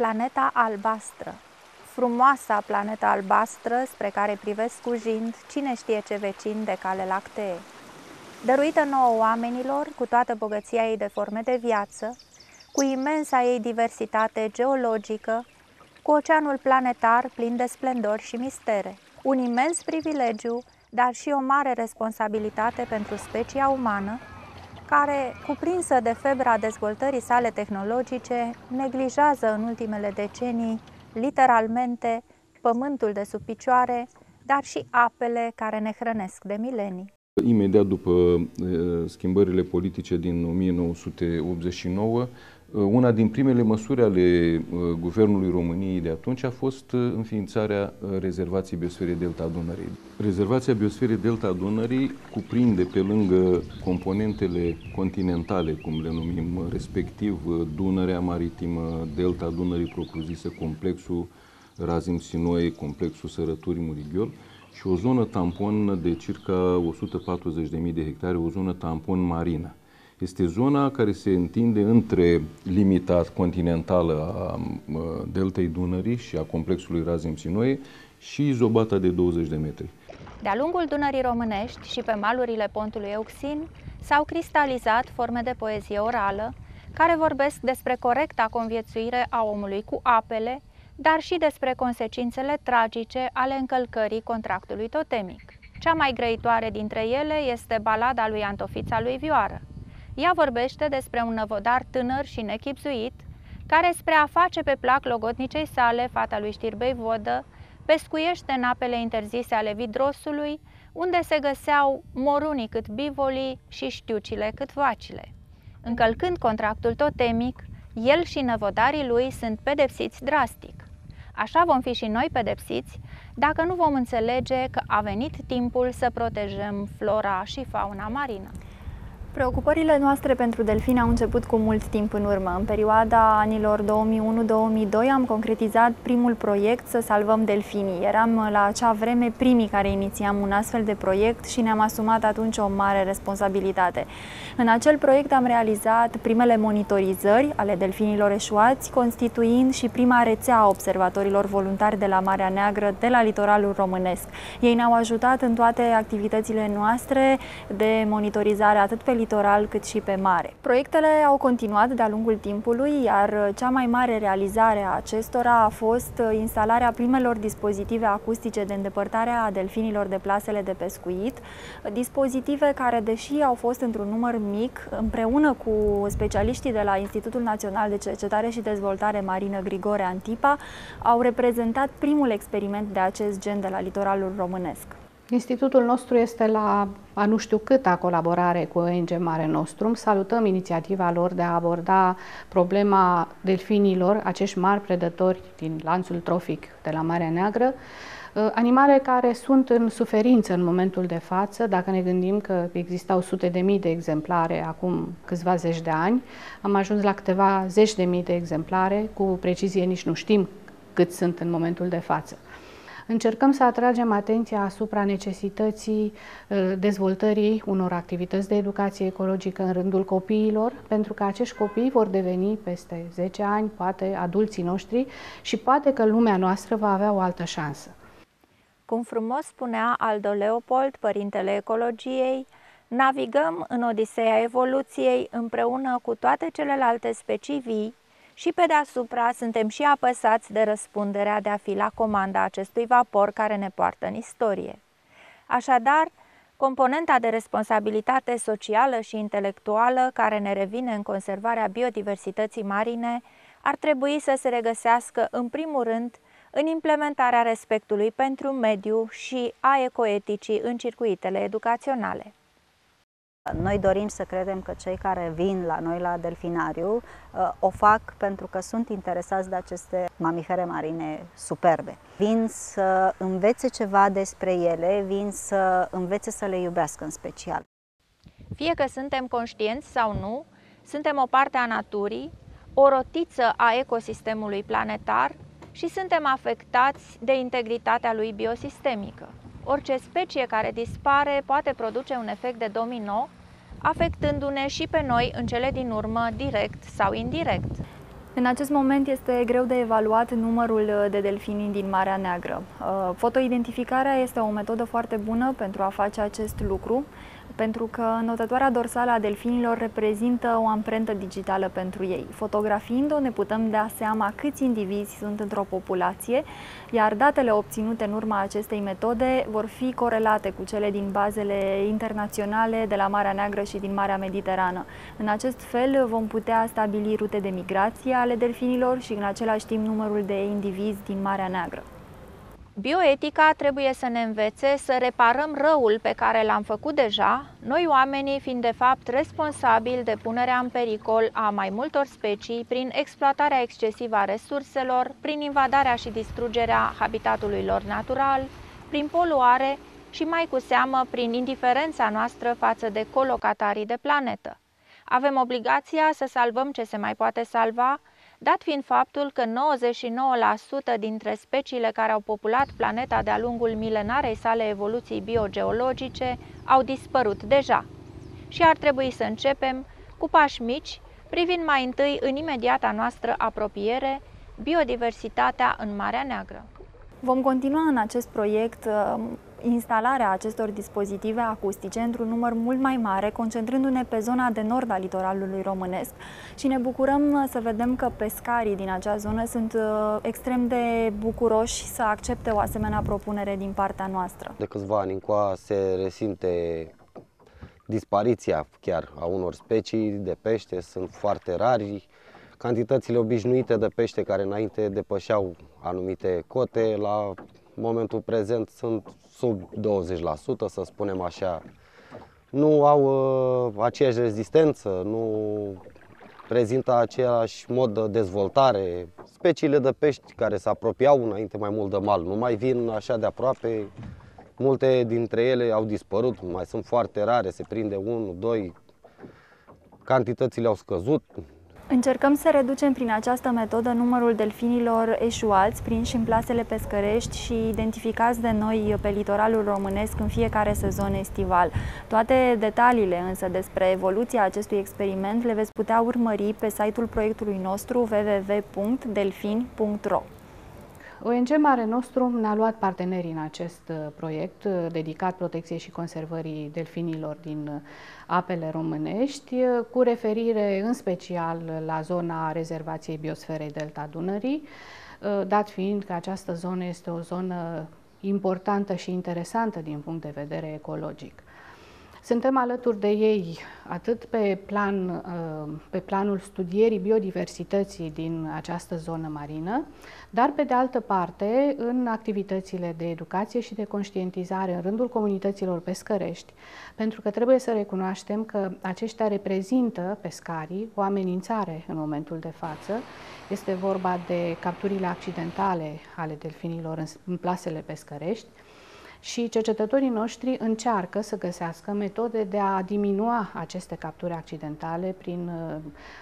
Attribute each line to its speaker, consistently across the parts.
Speaker 1: Planeta albastră Frumoasa planetă albastră spre care privesc cujind cine știe ce vecin de cale lactee. Dăruită nouă oamenilor, cu toată bogăția ei de forme de viață, cu imensa ei diversitate geologică, cu oceanul planetar plin de splendori și mistere. Un imens privilegiu, dar și o mare responsabilitate pentru specia umană, care, cuprinsă de febra dezvoltării sale tehnologice, neglijează în ultimele decenii, literalmente, pământul de sub picioare, dar și apele care ne hrănesc de milenii.
Speaker 2: Imediat după schimbările politice din 1989, una din primele măsuri ale Guvernului României de atunci a fost înființarea rezervației biosferei Delta Dunării. Rezervația biosferei Delta Dunării cuprinde pe lângă componentele continentale, cum le numim respectiv, Dunărea maritimă, Delta Dunării propriu-zisă, complexul Razim-Sinoe, complexul Sărături Murighiol, și o zonă tampon de circa 140.000 de hectare, o zonă tampon marină. Este zona care se întinde între limita continentală a deltei Dunării și a complexului Razim Sinoe și izobata de 20 de metri.
Speaker 1: De-a lungul Dunării românești și pe malurile pontului Euxin s-au cristalizat forme de poezie orală care vorbesc despre corecta conviețuire a omului cu apele, dar și despre consecințele tragice ale încălcării contractului totemic. Cea mai grăitoare dintre ele este balada lui Antofița lui Vioară. Ea vorbește despre un năvodar tânăr și nechipzuit, care spre a face pe plac logotnicei sale, fata lui Știrbei Vodă, pescuiește în apele interzise ale vidrosului, unde se găseau morunii cât bivolii și știucile cât vacile. Încălcând contractul totemic, el și năvodarii lui sunt pedepsiți drastic. Așa vom fi și noi pedepsiți dacă nu vom înțelege că a venit timpul să protejăm flora și fauna marină.
Speaker 3: Preocupările noastre pentru delfini au început cu mult timp în urmă. În perioada anilor 2001-2002 am concretizat primul proiect să salvăm delfinii. Eram la acea vreme primii care inițiam un astfel de proiect și ne-am asumat atunci o mare responsabilitate. În acel proiect am realizat primele monitorizări ale delfinilor eșuați, constituind și prima rețea a observatorilor voluntari de la Marea Neagră, de la litoralul românesc. Ei ne-au ajutat în toate activitățile noastre de monitorizare atât pe litoral cât și pe mare. Proiectele au continuat de-a lungul timpului, iar cea mai mare realizare a acestora a fost instalarea primelor dispozitive acustice de îndepărtare a delfinilor de plasele de pescuit, dispozitive care, deși au fost într-un număr mic, împreună cu specialiștii de la Institutul Național de Cercetare și Dezvoltare Marină Grigore Antipa, au reprezentat primul experiment de acest gen de la litoralul românesc.
Speaker 4: Institutul nostru este la a nu știu câta colaborare cu ONG Mare Nostrum. Salutăm inițiativa lor de a aborda problema delfinilor, acești mari predători din lanțul trofic de la Marea Neagră, uh, animale care sunt în suferință în momentul de față, dacă ne gândim că existau sute de mii de exemplare acum câțiva zeci de ani, am ajuns la câteva zeci de mii de exemplare, cu precizie nici nu știm cât sunt în momentul de față. Încercăm să atragem atenția asupra necesității uh, dezvoltării unor activități de educație ecologică în rândul copiilor, pentru că acești copii vor deveni peste 10 ani, poate adulții noștri și poate că lumea noastră va avea o altă șansă.
Speaker 1: Cum frumos spunea Aldo Leopold, părintele ecologiei, navigăm în Odiseea evoluției împreună cu toate celelalte specii vii și pe deasupra suntem și apăsați de răspunderea de a fi la comanda acestui vapor care ne poartă în istorie. Așadar, componenta de responsabilitate socială și intelectuală care ne revine în conservarea biodiversității marine ar trebui să se regăsească în primul rând în implementarea respectului pentru mediu și a ecoeticii în circuitele educaționale.
Speaker 5: Noi dorim să credem că cei care vin la noi la delfinariu uh, o fac pentru că sunt interesați de aceste mamifere marine superbe. Vin să învețe ceva despre ele, vin să învețe să le iubească în special.
Speaker 1: Fie că suntem conștienți sau nu, suntem o parte a naturii, o rotiță a ecosistemului planetar și suntem afectați de integritatea lui biosistemică. Orice specie care dispare poate produce un efect de domino, afectându-ne și pe noi în cele din urmă, direct sau indirect.
Speaker 3: În acest moment este greu de evaluat numărul de delfini din Marea Neagră. Uh, fotoidentificarea este o metodă foarte bună pentru a face acest lucru pentru că notătoarea dorsală a delfinilor reprezintă o amprentă digitală pentru ei. Fotografiind-o ne putem da seama câți indivizi sunt într-o populație, iar datele obținute în urma acestei metode vor fi corelate cu cele din bazele internaționale de la Marea Neagră și din Marea Mediterană. În acest fel vom putea stabili rute de migrație ale delfinilor și în același timp numărul de indivizi din Marea Neagră.
Speaker 1: Bioetica trebuie să ne învețe să reparăm răul pe care l-am făcut deja, noi oamenii fiind de fapt responsabili de punerea în pericol a mai multor specii prin exploatarea excesivă a resurselor, prin invadarea și distrugerea habitatului lor natural, prin poluare și mai cu seamă prin indiferența noastră față de colocatarii de planetă. Avem obligația să salvăm ce se mai poate salva, dat fiind faptul că 99% dintre speciile care au populat planeta de-a lungul milenarei sale evoluții biogeologice au dispărut deja. Și ar trebui să începem cu pași mici, privind mai întâi în imediata noastră apropiere biodiversitatea în Marea Neagră.
Speaker 3: Vom continua în acest proiect instalarea acestor dispozitive acustice într-un număr mult mai mare, concentrându-ne pe zona de nord a litoralului românesc și ne bucurăm să vedem că pescarii din acea zonă sunt uh, extrem de bucuroși să accepte o asemenea propunere din partea noastră.
Speaker 6: De câțiva ani încoa se resimte dispariția chiar a unor specii de pește, sunt foarte rari, cantitățile obișnuite de pește care înainte depășeau anumite cote, la momentul prezent sunt sub 20%, să spunem așa. Nu au uh, aceeași rezistență, nu prezintă același mod de dezvoltare. Speciile de pești care se apropiau înainte mai mult de mal nu mai vin așa de aproape. Multe dintre ele au dispărut, mai sunt foarte rare, se prinde 1, 2, cantitățile au scăzut,
Speaker 3: Încercăm să reducem prin această metodă numărul delfinilor eșuați prinși în plasele pescărești și identificați de noi pe litoralul românesc în fiecare sezon estival. Toate detaliile însă despre evoluția acestui experiment le veți putea urmări pe site-ul proiectului nostru www.delfin.ro.
Speaker 4: ONG Mare Nostrum ne-a luat partenerii în acest uh, proiect uh, dedicat protecției și conservării delfinilor din uh, apele românești, cu referire în special la zona rezervației biosferei Delta Dunării, dat fiind că această zonă este o zonă importantă și interesantă din punct de vedere ecologic. Suntem alături de ei atât pe, plan, uh, pe planul studierii biodiversității din această zonă marină, dar pe de altă parte în activitățile de educație și de conștientizare în rândul comunităților pescărești, pentru că trebuie să recunoaștem că aceștia reprezintă pescarii o amenințare în momentul de față. Este vorba de capturile accidentale ale delfinilor în plasele pescărești, și cercetătorii noștri încearcă să găsească metode de a diminua aceste capturi accidentale prin uh,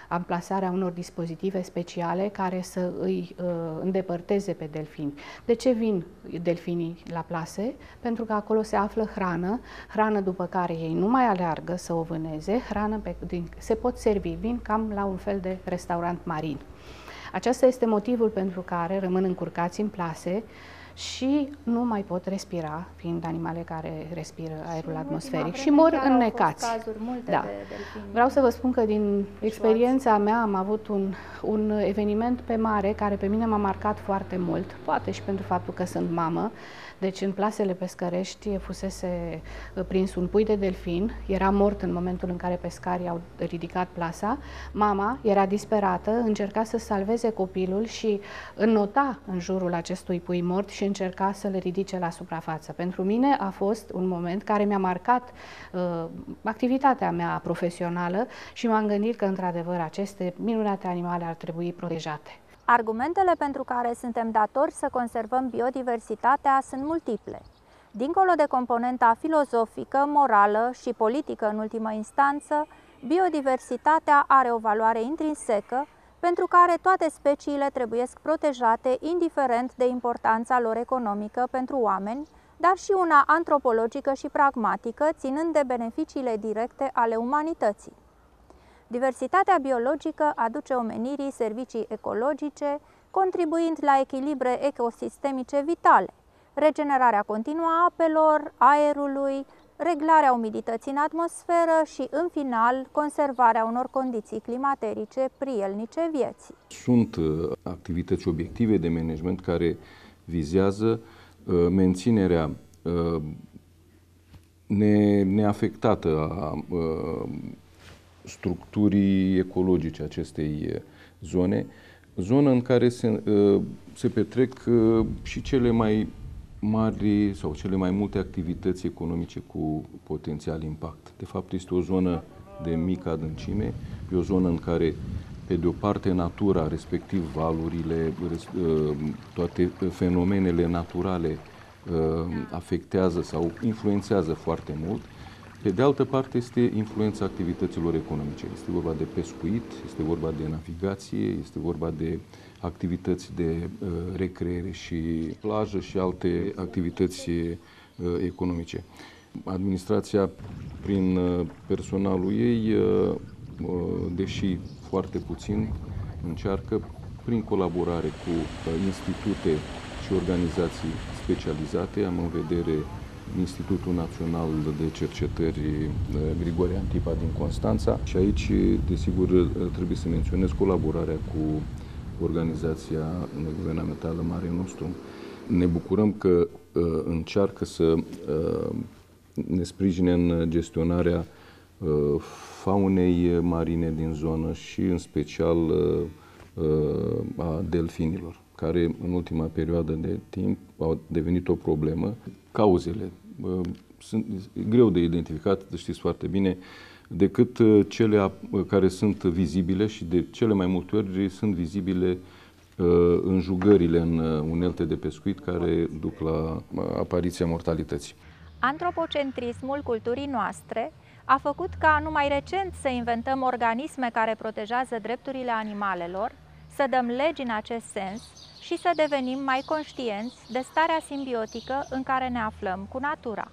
Speaker 4: amplasarea unor dispozitive speciale care să îi uh, îndepărteze pe delfini. De ce vin delfinii la plase? Pentru că acolo se află hrană, hrană după care ei nu mai aleargă să o vâneze, hrană pe, din, se pot servi, vin cam la un fel de restaurant marin. Acesta este motivul pentru care rămân încurcați în plase, și nu mai pot respira, fiind animale care respiră aerul atmosferic și mor înnecați.
Speaker 3: da.
Speaker 4: Vreau să vă spun că din experiența mea am avut un, un eveniment pe mare care pe mine m-a marcat foarte mult, poate și pentru faptul că sunt mamă, deci în plasele pescărești fusese uh, prins un pui de delfin, era mort în momentul în care pescarii au ridicat plasa. Mama era disperată, încerca să salveze copilul și înnota în jurul acestui pui mort și încerca să le ridice la suprafață. Pentru mine a fost un moment care mi-a marcat uh, activitatea mea profesională și m-am gândit că într-adevăr aceste minunate animale ar trebui protejate.
Speaker 1: Argumentele pentru care suntem datori să conservăm biodiversitatea sunt multiple. Dincolo de componenta filozofică, morală și politică în ultimă instanță, biodiversitatea are o valoare intrinsecă pentru care toate speciile trebuie protejate indiferent de importanța lor economică pentru oameni, dar și una antropologică și pragmatică, ținând de beneficiile directe ale umanității. Diversitatea biologică aduce omenirii servicii ecologice, contribuind la echilibre ecosistemice vitale, regenerarea continuă a apelor, aerului, reglarea umidității în atmosferă și, în final, conservarea unor condiții climaterice prielnice vieții.
Speaker 2: Sunt uh, activități obiective de management care vizează uh, menținerea uh, ne, neafectată a structurii ecologice acestei zone, zonă în care se, se petrec și cele mai mari sau cele mai multe activități economice cu potențial impact. De fapt, este o zonă de mică adâncime, e o zonă în care, pe de o parte, natura, respectiv valurile, ă, toate fenomenele naturale ă, afectează sau influențează foarte mult, pe de altă parte este influența activităților economice. Este vorba de pescuit, este vorba de navigație, este vorba de activități de uh, recreere și plajă și alte activități uh, economice. Administrația, prin uh, personalul ei, uh, uh, deși foarte puțin, încearcă, prin colaborare cu uh, institute și organizații specializate, am în vedere Institutul Național de Cercetări uh, Grigore Antipa din Constanța și aici, desigur, uh, trebuie să menționez colaborarea cu organizația neguvernamentală Mare Nostrum. Ne bucurăm că uh, încearcă să uh, ne sprijine în gestionarea uh, faunei marine din zonă și în special uh, uh, a delfinilor, care în ultima perioadă de timp au devenit o problemă. Cauzele uh, sunt greu de identificat, știți foarte bine, decât uh, cele uh, care sunt vizibile și de cele mai multe ori sunt vizibile uh, înjugările în unelte de pescuit care duc la apariția mortalității.
Speaker 1: Antropocentrismul culturii noastre a făcut ca numai recent să inventăm organisme care protejează drepturile animalelor, să dăm legi în acest sens și să devenim mai conștienți de starea simbiotică în care ne aflăm cu natura.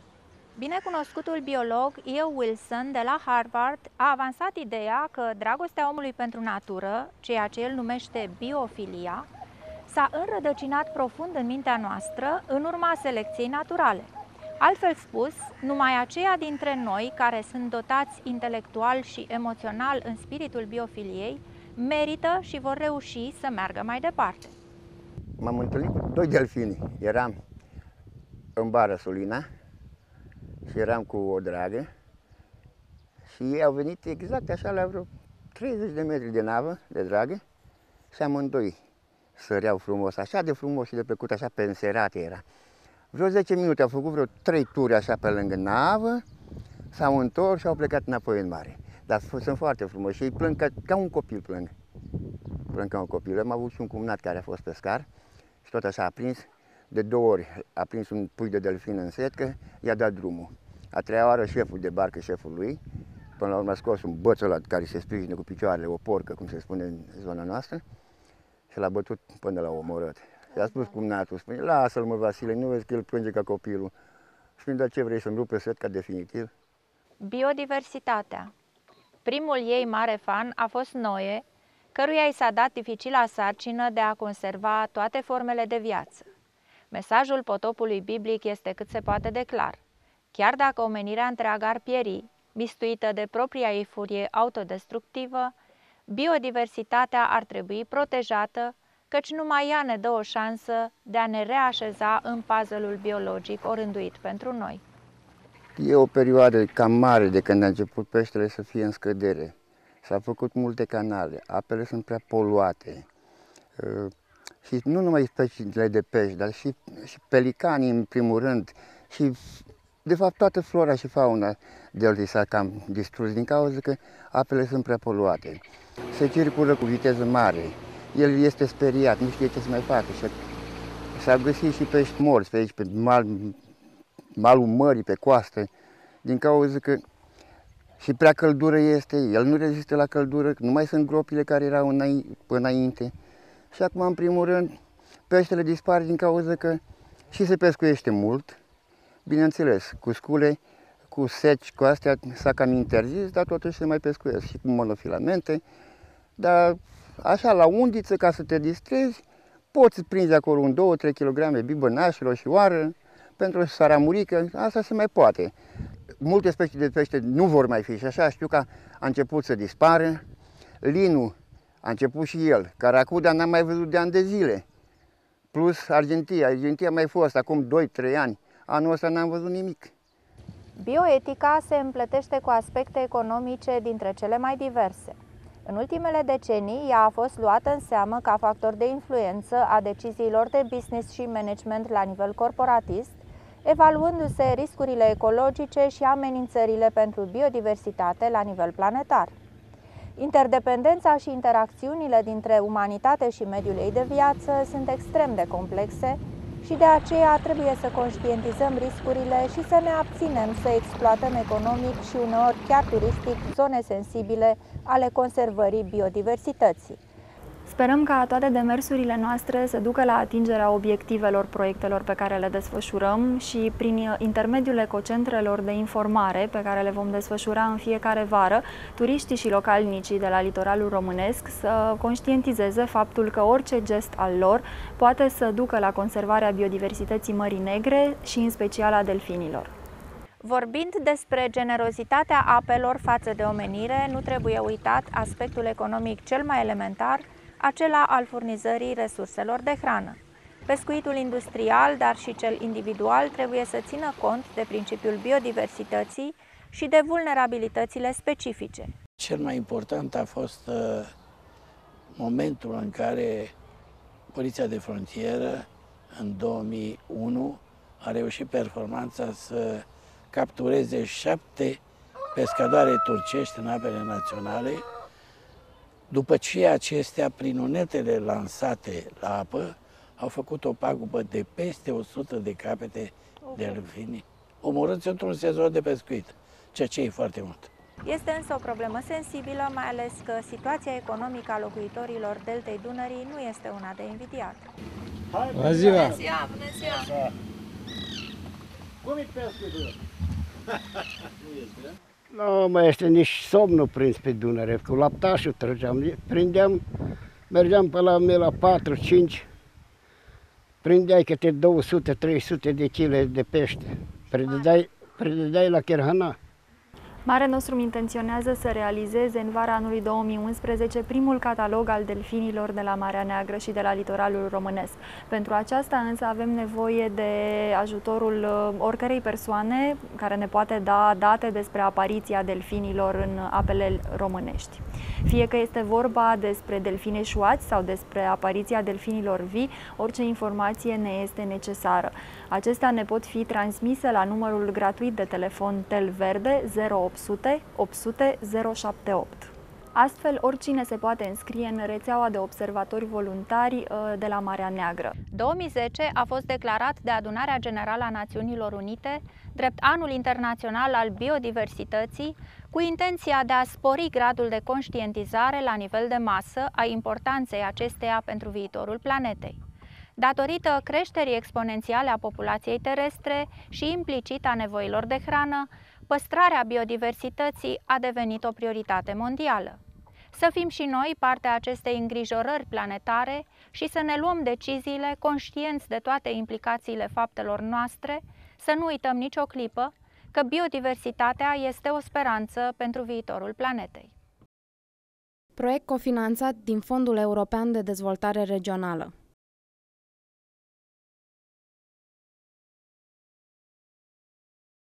Speaker 1: Binecunoscutul biolog E. Wilson de la Harvard a avansat ideea că dragostea omului pentru natură, ceea ce el numește biofilia, s-a înrădăcinat profund în mintea noastră în urma selecției naturale. Altfel spus, numai aceia dintre noi care sunt dotați intelectual și emoțional în spiritul biofiliei merită și vor reuși să meargă mai departe.
Speaker 7: M-am întâlnit cu doi delfini. Eram în Bară Sulina, și eram cu o dragă și ei au venit exact așa la vreo 30 de metri de navă, de dragă, și amândoi săreau frumos, așa de frumos și de plăcut, așa penserate era. Vreo 10 minute au făcut vreo 3 turi așa pe lângă navă, s-au întors și au plecat înapoi în mare. Dar sunt foarte frumoși și ei plâng ca, ca un copil plâng. Plâng ca un copil. Am avut și un cumnat care a fost pescar și tot așa a prins de două ori a prins un pui de delfin în setcă, i-a dat drumul. A treia oară șeful de barcă, șeful lui, până la urmă a scos un băț ăla care se sprijine cu picioarele, o porcă, cum se spune în zona noastră, și l-a bătut până la omorât. Și a spus cum natul, spune, lasă-l mă Vasile, nu vezi că el plânge ca copilul. Spune, dar ce vrei să-mi rupe setca definitiv?
Speaker 1: Biodiversitatea. Primul ei mare fan a fost Noe, căruia i s-a dat dificila sarcină de a conserva toate formele de viață. Mesajul potopului biblic este cât se poate de clar. Chiar dacă omenirea întreagă ar pieri, mistuită de propria ei furie autodestructivă, biodiversitatea ar trebui protejată, căci numai ea ne dă o șansă de a ne reașeza în puzzle-ul biologic orânduit pentru noi.
Speaker 7: E o perioadă cam mare de când a început peștele să fie în scădere. S-au făcut multe canale, apele sunt prea poluate, și nu numai speciile de pești, dar și, și pelicanii în primul rând și de fapt toată flora și fauna deltei s-a cam distrus din cauza că apele sunt prea poluate. Se circulă cu viteză mare, el este speriat, nu știe ce să mai facă și s-au găsit și pești morți pe aici, pe mal, malul mării, pe coastă, din cauza că și prea căldură este, el nu rezistă la căldură, nu mai sunt gropile care erau înainte. Și acum, în primul rând, peștele dispare din cauza că și se pescuiește mult, bineînțeles, cu scule, cu seci, cu astea s-a cam interzis, dar totuși se mai pescuiesc și cu monofilamente. Dar așa, la undiță, ca să te distrezi, poți prinde acolo un 2-3 kg bibănaș, roșioară, pentru saramurică, asta se mai poate. Multe specii de pește nu vor mai fi și așa știu că a început să dispară. Linul a început și el. Caracuda n-am mai văzut de ani de zile. Plus Argentia. Argentia mai fost acum 2-3 ani. Anul ăsta n-am văzut nimic.
Speaker 1: Bioetica se împletește cu aspecte economice dintre cele mai diverse. În ultimele decenii, ea a fost luată în seamă ca factor de influență a deciziilor de business și management la nivel corporatist, evaluându-se riscurile ecologice și amenințările pentru biodiversitate la nivel planetar. Interdependența și interacțiunile dintre umanitate și mediul ei de viață sunt extrem de complexe și de aceea trebuie să conștientizăm riscurile și să ne abținem să exploatăm economic și uneori chiar turistic zone sensibile ale conservării biodiversității.
Speaker 3: Sperăm ca toate demersurile noastre să ducă la atingerea obiectivelor proiectelor pe care le desfășurăm și prin intermediul ecocentrelor de informare pe care le vom desfășura în fiecare vară, turiștii și localnicii de la litoralul românesc să conștientizeze faptul că orice gest al lor poate să ducă la conservarea biodiversității Mării Negre și în special a delfinilor.
Speaker 1: Vorbind despre generozitatea apelor față de omenire, nu trebuie uitat aspectul economic cel mai elementar – acela al furnizării resurselor de hrană. Pescuitul industrial, dar și cel individual, trebuie să țină cont de principiul biodiversității și de vulnerabilitățile specifice.
Speaker 8: Cel mai important a fost uh, momentul în care Poliția de Frontieră, în 2001, a reușit performanța să captureze șapte pescadoare turcești în apele naționale, după ce acestea, prin unetele lansate la apă, au făcut o pagubă de peste 100 de capete okay. de delfini, omorâți într-un sezon de pescuit, ceea ce e foarte mult.
Speaker 1: Este însă o problemă sensibilă, mai ales că situația economică a locuitorilor deltei Dunării nu este una de invidiat.
Speaker 9: Bună ziua!
Speaker 1: Bună ziua! Bună ziua!
Speaker 9: Cum e pescuitul?
Speaker 10: nu este, da? Nu mai este nici somnul prins pe Dunăre, cu laptașul trăgeam, prindeam, mergeam pe la mine la 4-5, prindeai câte 200-300 de kg de pește, predădeai, predădeai la Cherhana.
Speaker 3: Mare Nostrum intenționează să realizeze în vara anului 2011 primul catalog al delfinilor de la Marea Neagră și de la litoralul românesc. Pentru aceasta însă avem nevoie de ajutorul uh, oricărei persoane care ne poate da date despre apariția delfinilor în apele românești. Fie că este vorba despre delfine șuați sau despre apariția delfinilor vii, orice informație ne este necesară. Acestea ne pot fi transmise la numărul gratuit de telefon Tel Verde 0800 800 078. Astfel, oricine se poate înscrie în rețeaua de observatori voluntari uh, de la Marea Neagră.
Speaker 1: 2010 a fost declarat de Adunarea Generală a Națiunilor Unite drept Anul Internațional al Biodiversității, cu intenția de a spori gradul de conștientizare la nivel de masă a importanței acesteia pentru viitorul planetei. Datorită creșterii exponențiale a populației terestre și implicit a nevoilor de hrană, păstrarea biodiversității a devenit o prioritate mondială. Să fim și noi partea acestei îngrijorări planetare și să ne luăm deciziile conștienți de toate implicațiile faptelor noastre, să nu uităm nicio clipă că biodiversitatea este o speranță pentru viitorul planetei.
Speaker 11: Proiect cofinanțat din Fondul European de Dezvoltare Regională.